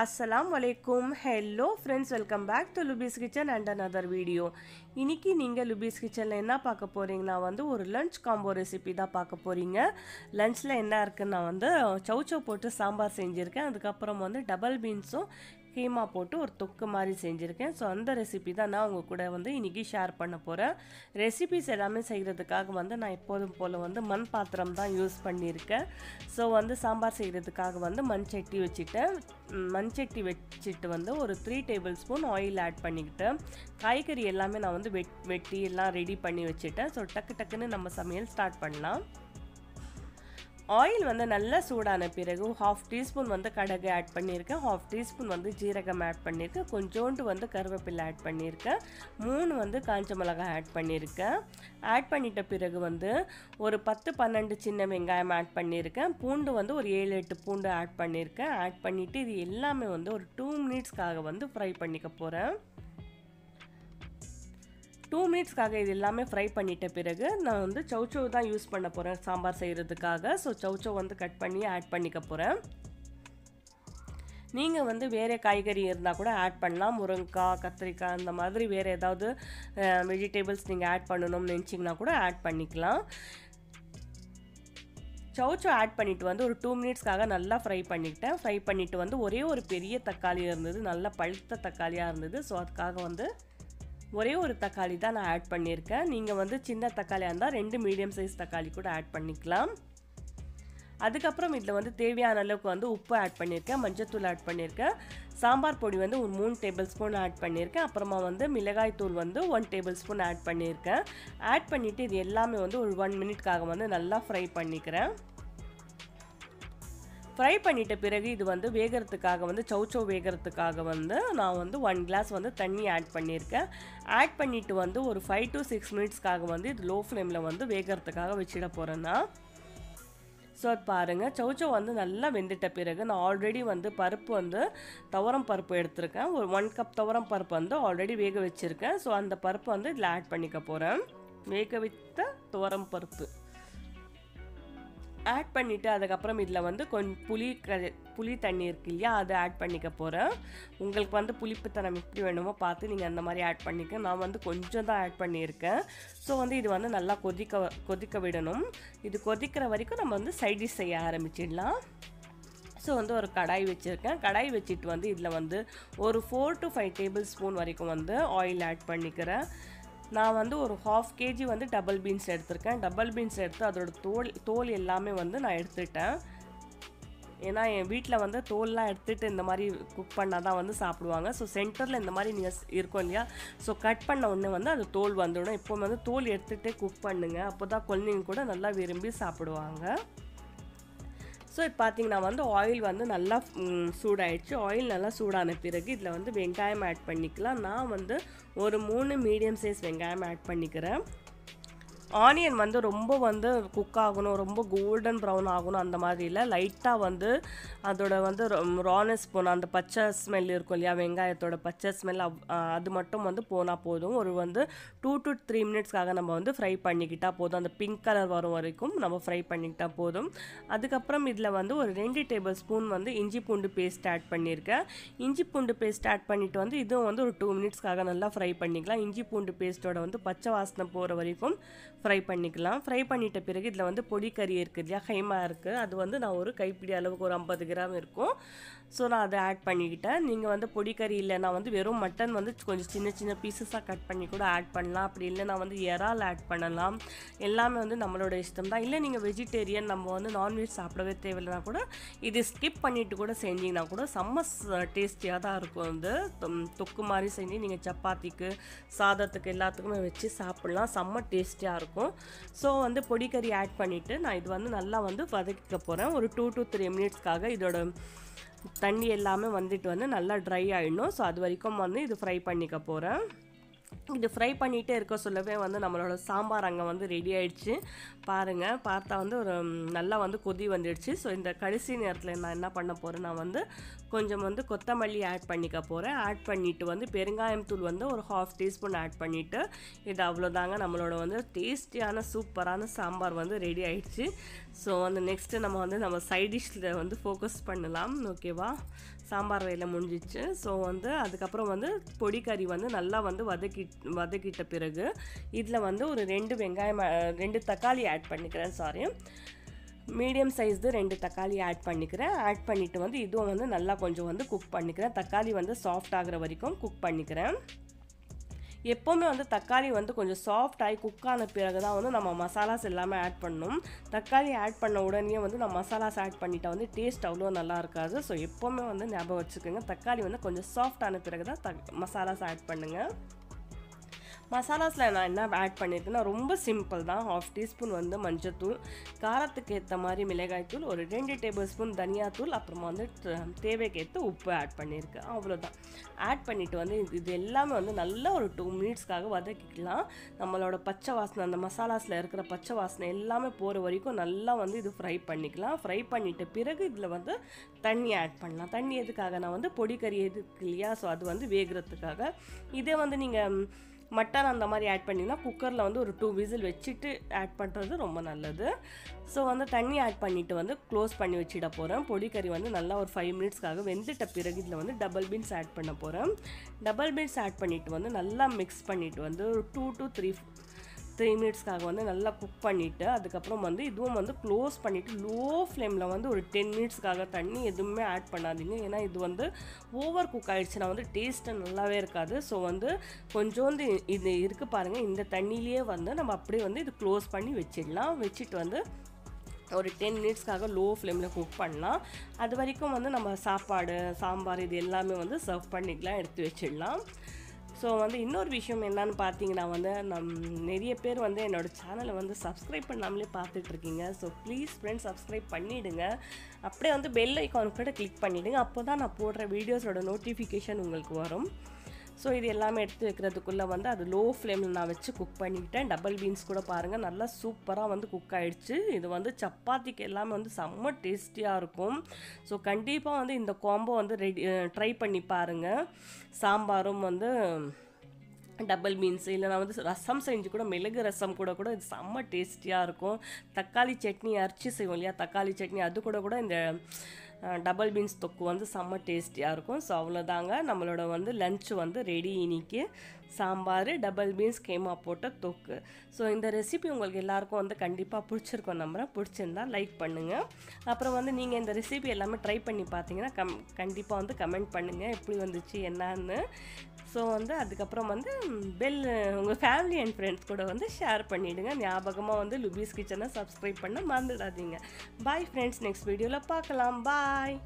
அஸ்ஸலாம் வலைக்கும் hello friends welcome back to Lubi's kitchen and another video இன்னைக்கு நீங்கள் லுபீஸ் கிச்சனில் என்ன பார்க்க போகிறீங்கன்னா வந்து ஒரு லஞ்ச் காம்போ ரெசிபி தான் பார்க்க போகிறீங்க லஞ்சில் என்ன இருக்குன்னு நான் வந்து சௌச்சௌ போட்டு சாம்பார் செஞ்சுருக்கேன். அதுக்கப்புறம் வந்து டபுள் பீன்ஸும் கீமா போட்டு ஒரு தொக்கு மாதிரி செஞ்சுருக்கேன். ஸோ அந்த ரெசிபி தான் நான் உங்கள் கூட வந்து இன்றைக்கி ஷேர் பண்ண போகிறேன் ரெசிபிஸ் எல்லாமே செய்கிறதுக்காக வந்து நான் எப்போதும் போல் வந்து மண் பாத்திரம் தான் யூஸ் பண்ணியிருக்கேன். ஸோ வந்து சாம்பார் செய்கிறதுக்காக வந்து மண் சட்டி வச்சுட்டேன். மண் மண்சட்டி வச்சுட்டு வந்து ஒரு three tablespoon oil add பண்ணிக்கிட்டேன் காய்கறி எல்லாமே நான் வந்து வெட் வெட்டி எல்லாம் ரெடி பண்ணி வச்சுட்டேன். ஸோ டக்கு டக்குன்னு நம்ம சமையல் ஸ்டார்ட் பண்ணலாம். ஆயில் வந்து நல்லா சூடான பிறகு ஹாஃப் டீஸ்பூன் வந்து கடகு ஆட் பண்ணியிருக்கேன். ஹாஃப் டீஸ்பூன் வந்து ஜீரகம் ஆட் பண்ணியிருக்கேன். கொஞ்சோண்டு வந்து கருவேப்பிலை ஆட் பண்ணியிருக்கேன். மூணு வந்து காஞ்ச மிளகாய் ஆட் பண்ணியிருக்கேன். ஆட் பண்ணிட்ட பிறகு வந்து ஒரு பத்து பன்னெண்டு சின்ன வெங்காயம் ஆட் பண்ணியிருக்கேன். பூண்டு வந்து ஒரு ஏழு எட்டு பூண்டு ஆட் பண்ணியிருக்கேன். ஆட் பண்ணிவிட்டு இது எல்லாமே வந்து ஒரு டூ மினிட்ஸ்க்காக வந்து ஃப்ரை பண்ணிக்க போகிறேன் டூ மினிட்ஸ்க்காக இது எல்லாமே ஃப்ரை பண்ணிட்ட பிறகு நான் வந்து சௌச்சௌ தான் யூஸ் பண்ண போகிறேன் சாம்பார் செய்கிறதுக்காக ஸோ சௌச்சௌ வந்து கட் பண்ணி ஆட் பண்ணிக்க போகிறேன் நீங்கள் வந்து வேறு காய்கறி இருந்தால் கூட ஆட் பண்ணலாம். முருங்கைக்காய் கத்திரிக்காய் அந்த மாதிரி வேறு ஏதாவது வெஜிடபிள்ஸ் நீங்கள் ஆட் பண்ணணும்னு நினச்சிங்கன்னா கூட ஆட் பண்ணிக்கலாம். சவுச்சோ ஆட் பண்ணிவிட்டு வந்து ஒரு டூ மினிட்ஸ்க்காக நல்லா ஃப்ரை பண்ணிக்கிட்டேன். ஃப்ரை பண்ணிவிட்டு வந்து ஒரே ஒரு பெரிய தக்காளி இருந்தது. நல்லா பழுத்த தக்காளியாக இருந்தது. ஸோ அதுக்காக வந்து ஒரே ஒரு தக்காளி தான் நான் ஆட் பண்ணியிருக்கேன். நீங்கள் வந்து சின்ன தக்காளியாக இருந்தால் ரெண்டு மீடியம் சைஸ் தக்காளி கூட ஆட் பண்ணிக்கலாம். அதுக்கப்புறம் இதில் வந்து தேவையான அளவுக்கு வந்து உப்பு ஆட் பண்ணியிருக்கேன். மஞ்சத்தூள் ஆட் பண்ணியிருக்கேன். சாம்பார் பொடி வந்து ஒரு மூணு டேபிள் ஸ்பூன் ஆட் பண்ணியிருக்கேன். அப்புறமா வந்து மிளகாய் தூள் வந்து ஒன் டேபிள் ஸ்பூன் ஆட் பண்ணியிருக்கேன். ஆட் பண்ணிவிட்டு இது எல்லாமே வந்து ஒரு ஒன் மினிட்காக வந்து நல்லா ஃப்ரை பண்ணிக்கிறேன். ஃப்ரை பண்ணிட்ட பிறகு இது வந்து வேகிறதுக்காக வந்து சௌச்சௌ வேகிறதுக்காக வந்து நான் வந்து ஒன் கிளாஸ் வந்து தண்ணி ஆட் பண்ணியிருக்கேன் ஆட் பண்ணிவிட்டு வந்து ஒரு ஃபைவ் டு சிக்ஸ் மினிட்ஸ்க்காக வந்து இது லோ ஃப்ளேமில் வந்து வேகிறதுக்காக வச்சிட போகிறேன்னா ஸோ அது பாருங்கள் சௌச்சோ வந்து நல்லா வெந்துட்ட பிறகு நான் ஆல்ரெடி வந்து பருப்பு வந்து துவரம் பருப்பு எடுத்திருக்கேன். ஒரு ஒன் கப் துவரம் பருப்பு வந்து ஆல்ரெடி வேக வச்சுருக்கேன். ஸோ அந்த பருப்பு வந்து இதில் ஆட் பண்ணிக்க போகிறேன் வேக வைத்த துவரம் பருப்பு. ஆட் பண்ணிவிட்டு அதுக்கப்புறம் இதில் வந்து கொஞ்சம் புளி க புளி தண்ணி இருக்கு இல்லையா அதை ஆட் பண்ணிக்க போகிறேன் உங்களுக்கு வந்து புளிப்புத்தனம் எப்படி வேணுமோ பார்த்து நீங்கள் அந்த மாதிரி ஆட் பண்ணிக்க. நான் வந்து கொஞ்சம் தான் ஆட் பண்ணியிருக்கேன். ஸோ வந்து இது வந்து நல்லா கொதிக்க கொதிக்க விடணும். இது கொதிக்கிற வரைக்கும் நம்ம வந்து சைடிஷ் செய்ய ஆரம்பிச்சிடலாம். ஸோ வந்து ஒரு கடாய் வச்சுருக்கேன். கடாய் வச்சுட்டு வந்து இதில் வந்து ஒரு four to five tablespoon வரைக்கும் வந்து ஆயில் ஆட் பண்ணிக்கிறேன். நான் வந்து ஒரு ஹாஃப் கேஜி வந்து டபுள் பீன்ஸ் எடுத்திருக்கேன். டபுள் பீன்ஸ் எடுத்து அதோட தோல் தோல் எல்லாமே வந்து நான் எடுத்துட்டேன். ஏன்னா என் வீட்டில் வந்து தோல்லாம் எடுத்துகிட்டு இந்த மாதிரி குக் பண்ணால் தான் வந்து சாப்பிடுவாங்க. ஸோ சென்டரில் இந்த மாதிரி நீங்கள் இருக்கும் இல்லையா? ஸோ கட் பண்ண உடனே வந்து அது தோல் வந்துடும். இப்போ வந்து தோல் எடுத்துகிட்டே குக் பண்ணுங்கள் அப்போ தான் குழந்தைங்க கூட நல்லா விரும்பி சாப்பிடுவாங்க. ஸோ இப்போ பார்த்தீங்கன்னா வந்து ஆயில் வந்து நல்லா சூடாயிடுச்சு. ஆயில் நல்லா சூடான பிறகு இதில் வந்து வெங்காயம் ஆட் பண்ணிக்கலாம். நான் வந்து ஒரு மூணு மீடியம் சைஸ் வெங்காயம் ஆட் பண்ணிக்கிறேன். ஆனியன் வந்து ரொம்ப வந்து குக் ஆகணும் ரொம்ப கோல்டன் ப்ரௌன் ஆகணும் அந்த மாதிரி இல்லை லைட்டாக வந்து அதோட வந்து ரானஸ் போனால் அந்த பச்சை ஸ்மெல் இருக்கும் இல்லையா வெங்காயத்தோட பச்சை ஸ்மெல் அது மட்டும் வந்து போனால் போதும். ஒரு வந்து டூ டு த்ரீ மினிட்ஸ்க்காக நம்ம வந்து ஃப்ரை பண்ணிக்கிட்டால் போதும். அந்த பிங்க் கலர் வரும் வரைக்கும் நம்ம ஃப்ரை பண்ணிக்கிட்டால் போதும். அதுக்கப்புறம் இதில் வந்து ஒரு ரெண்டு டேபிள் ஸ்பூன் வந்து இஞ்சி பூண்டு பேஸ்ட் ஆட் பண்ணியிருக்கேன். இஞ்சி பூண்டு பேஸ்ட் ஆட் பண்ணிவிட்டு வந்து இதுவும் வந்து ஒரு டூ மினிட்ஸ்க்காக நல்லா ஃப்ரை பண்ணிக்கலாம். இஞ்சி பூண்டு பேஸ்ட்டோட வந்து பச்சை வாசனை போகிற வரைக்கும் ஃப்ரை பண்ணிக்கலாம். ஃப்ரை பண்ணிட்ட பிறகு இதில் வந்து பொடி கறி இருக்குது இல்லையா? ஹைமா இருக்குது அது வந்து நான் ஒரு கைப்பிடி அளவுக்கு ஒரு ஐம்பது கிராம் இருக்கும். ஸோ நான் அதை ஆட் பண்ணிக்கிட்டேன். நீங்கள் வந்து பொடி கறி இல்லைன்னா வந்து வெறும் மட்டன் வந்து கொஞ்சம் சின்ன சின்ன பீசஸாக கட் பண்ணி கூட ஆட் பண்ணலாம். அப்படி இல்லை நான் வந்து இறால் ஆட் பண்ணலாம். எல்லாமே வந்து நம்மளோட இஷ்டம் தான். இல்லை நீங்கள் வெஜிடேரியன் நம்ம வந்து நான்வெஜ் சாப்பிடவே தேவையில்லைனா கூட இது ஸ்கிப் பண்ணிட்டு கூட செஞ்சீங்கன்னா கூட செம்ம டேஸ்டியாக தான் இருக்கும் வந்து. தொக்கு மாதிரி செஞ்சு நீங்கள் சப்பாத்திக்கு சாதத்துக்கு எல்லாத்துக்குமே வச்சு சாப்பிட்லாம். செம்ம டேஸ்டியாக இருக்கும். ஸோ வந்து பொடி கறி ஆட் பண்ணிவிட்டு நான் இது வந்து நல்லா வந்து வதக்கிக்க போகிறேன் ஒரு டூ டு த்ரீ மினிட்ஸ்க்காக இதோட தண்ணி எல்லாமே வந்துட்டு வந்து நல்லா ட்ரை ஆகிடணும் ஸோ அது வரைக்கும் வந்து இது ஃப்ரை பண்ணிக்க போகிறேன் இது ஃப்ரை பண்ணிகிட்டே இருக்க சொல்லவே வந்து நம்மளோட சாம்பார் அங்கே வந்து ரெடி ஆயிடுச்சு. பாருங்கள் பார்த்தா வந்து ஒரு நல்லா வந்து கொதி வந்துடுச்சு. ஸோ இந்த கடைசி நேரத்தில் நான் என்ன பண்ண போகிறேன் நான் வந்து கொஞ்சம் வந்து கொத்தமல்லி ஆட் பண்ணிக்க போகிறேன் ஆட் பண்ணிவிட்டு வந்து பெருங்காயம் தூள் வந்து ஒரு ஹாஃப் டீஸ்பூன் ஆட் பண்ணிவிட்டு இது அவ்வளோதாங்க நம்மளோட வந்து டேஸ்டியான சூப்பரான சாம்பார் வந்து ரெடி ஆயிடுச்சு. ஸோ வந்து நெக்ஸ்ட்டு நம்ம வந்து நம்ம சைட் டிஷ்ஷில் வந்து ஃபோக்கஸ் பண்ணலாம். ஓகேவா சாம்பார் வேலை முடிஞ்சிச்சு. ஸோ வந்து அதுக்கப்புறம் வந்து பொடிக்கறி வந்து நல்லா வந்து வதக்கி வதக்கிட்ட பிறகு இதில் வந்து ஒரு ரெண்டு வெங்காயம் ரெண்டு தக்காளி ஆட் பண்ணிக்கிறேன் சாரி மீடியம் சைஸ்து ரெண்டு தக்காளி ஆட் பண்ணிக்கிறேன். ஆட் பண்ணிவிட்டு வந்து இதுவும் வந்து நல்லா கொஞ்சம் வந்து குக் பண்ணிக்கிறேன். தக்காளி வந்து சாஃப்ட் ஆகுற வரைக்கும் குக் பண்ணிக்கிறேன். எப்போவுமே வந்து தக்காளி வந்து கொஞ்சம் சாஃப்ட் ஆகி குக் ஆன பிறகு தான் வந்து நம்ம மசாலாஸ் எல்லாமே ஆட் பண்ணணும். தக்காளி ஆட் பண்ண உடனே வந்து நம்ம மசாலாஸ் ஆட் பண்ணிட்டா வந்து டேஸ்ட் அவ்வளோ நல்லா இருக்காது. ஸோ எப்போவுமே வந்து ஞாபகம் வச்சுக்கோங்க. தக்காளி வந்து கொஞ்சம் சாஃப்ட் ஆன பிறகு தான் தக் மசாலாஸ் ஆட் பண்ணுங்கள் மசாலாஸில் நான் என்ன ஆட் பண்ணியிருக்கேன்னா ரொம்ப சிம்பிள் தான். ஹாஃப் டீஸ்பூன் வந்து மஞ்சத்தூள் காரத்துக்கு ஏற்ற மாதிரி மிளகாய்த்தூள் ஒரு ரெண்டு டேபிள் ஸ்பூன் தனியாத்தூள் அப்புறமா வந்து தேவைக்கேற்ற உப்பு ஆட் பண்ணியிருக்கேன் அவ்வளோதான் ஆட் பண்ணிவிட்டு வந்து இது- இது எல்லாமே வந்து நல்லா ஒரு டூ மினிட்ஸ்க்காக வதக்கிக்கலாம். நம்மளோட பச்சை வாசனை அந்த மசாலாஸில் இருக்கிற பச்சை வாசனை எல்லாமே போகிற வரைக்கும் நல்லா வந்து இது ஃப்ரை பண்ணிக்கலாம். ஃப்ரை பண்ணிவிட்டு பிறகு இதில் வந்து தண்ணி ஆட் பண்ணலாம். தண்ணி எதுக்காக நான் வந்து பொடிக்கறி எதுக்கு இல்லையா? ஸோ அது வந்து வேகிறதுக்காக. இதே வந்து நீங்கள் மட்டன் அந்த மாதிரி ஆட் பண்ணிங்கன்னா குக்கரில் வந்து ஒரு டூ விசில் வச்சுட்டு ஆட் பண்ணுறது ரொம்ப நல்லது. ஸோ வந்து தண்ணி ஆட் பண்ணிவிட்டு வந்து க்ளோஸ் பண்ணி வச்சிட போகிறேன் பொடிக்கறி வந்து நல்லா ஒரு ஃபைவ் மினிட்ஸ்க்காக வெந்துட்ட பிறகு இதில் வந்து டபுள் பீன்ஸ் ஆட் பண்ண போகிறேன் டபுள் பீன்ஸ் ஆட் பண்ணிவிட்டு வந்து நல்லா மிக்ஸ் பண்ணிவிட்டு வந்து ஒரு டூ டு த்ரீ த்ரீ மினிட்ஸ்க்காக வந்து நல்லா குக் பண்ணிவிட்டு அதுக்கப்புறம் வந்து இதுவும் வந்து க்ளோஸ் பண்ணிவிட்டு லோ ஃப்ளேமில் வந்து ஒரு டென் மினிட்ஸ்க்காக தண்ணி எதுவுமே ஆட் பண்ணாதீங்க. ஏன்னா இது வந்து ஓவர் குக் ஆகிடுச்சுன்னா வந்து டேஸ்ட்டு நல்லாவே இருக்காது. ஸோ வந்து கொஞ்சோண்டு இது இருக்குது பாருங்கள் இந்த தண்ணியிலேயே வந்து நம்ம அப்படியே வந்து இது க்ளோஸ் பண்ணி வச்சிடலாம். வச்சுட்டு வந்து ஒரு டென் மினிட்ஸ்க்காக லோ ஃப்ளேமில் குக் பண்ணலாம். அது வரைக்கும் வந்து நம்ம சாப்பாடு சாம்பார் இது எல்லாமே வந்து சர்வ் பண்ணிக்கலாம் எடுத்து வச்சிடலாம். ஸோ வந்து இன்னொரு விஷயம் என்னன்னு பார்த்தீங்கன்னா வந்து நம் நிறைய பேர் வந்து என்னோட சேனலை வந்து சப்ஸ்கிரைப் பண்ணாமலே பார்த்துட்டு இருக்கீங்க ஸோ ப்ளீஸ் ஃப்ரெண்ட்ஸ் சப்ஸ்கிரைப் பண்ணிவிடுங்க அப்படியே வந்து பெல் ஐக்கான் கூட கிளிக் பண்ணிவிடுங்க அப்போ தான் நான் போடுற வீடியோஸோட நோட்டிஃபிகேஷன் உங்களுக்கு வரும். ஸோ இது எல்லாமே எடுத்து வைக்கிறதுக்குள்ளே வந்து அது லோ ஃப்ளேமில் நான் வச்சு குக் பண்ணிக்கிட்டேன் டபுள் பீன்ஸ் கூட பாருங்கள் நல்லா சூப்பராக வந்து குக் ஆகிடுச்சு இது வந்து சப்பாத்திக்கு எல்லாமே வந்து செம்ம டேஸ்டியாக இருக்கும். ஸோ கண்டிப்பாக வந்து இந்த காம்போ வந்து ரெடி ட்ரை பண்ணி பாருங்கள் சாம்பாரும் வந்து டபுள் பீன்ஸ் நான் வந்து ரசம் செஞ்சு கூட மிளகு ரசம் கூட கூட இது செம்ம டேஸ்டியாக இருக்கும். தக்காளி சட்னி அரிசி செய்வோம் இல்லையா? தக்காளி சட்னி அது கூட கூட இந்த டபுள் பீன்ஸ் தொக்கு வந்து செம்ம டேஸ்டியாக இருக்கும். ஸோ அவ்வளோதாங்க நம்மளோட வந்து லஞ்ச் வந்து ரெடி இன்னைக்கு. சாம்பார் டபுள் பீன்ஸ் கேமா போட்ட தொக்கு. ஸோ இந்த ரெசிபி உங்களுக்கு எல்லாருக்கும் வந்து கண்டிப்பாக பிடிச்சிருக்கோம் நம்புறேன். பிடிச்சிருந்தா லைக் பண்ணுங்கள் அப்புறம் வந்து நீங்கள் இந்த ரெசிபி எல்லாமே ட்ரை பண்ணி பார்த்தீங்கன்னா கம் கண்டிப்பாக வந்து கமெண்ட் பண்ணுங்கள் எப்படி வந்துச்சு என்னன்னு. ஸோ வந்து அதுக்கப்புறம் வந்து பெல் உங்கள் ஃபேமிலி அண்ட் ஃப்ரெண்ட்ஸ் கூட வந்து ஷேர் பண்ணிவிடுங்க ஞாபகமாக வந்து லுபீஸ் கிச்சனை சப்ஸ்கிரைப் பண்ண மறந்துடாதீங்க. பாய் ஃப்ரெண்ட்ஸ் நெக்ஸ்ட் வீடியோவில் பார்க்கலாம் பாய்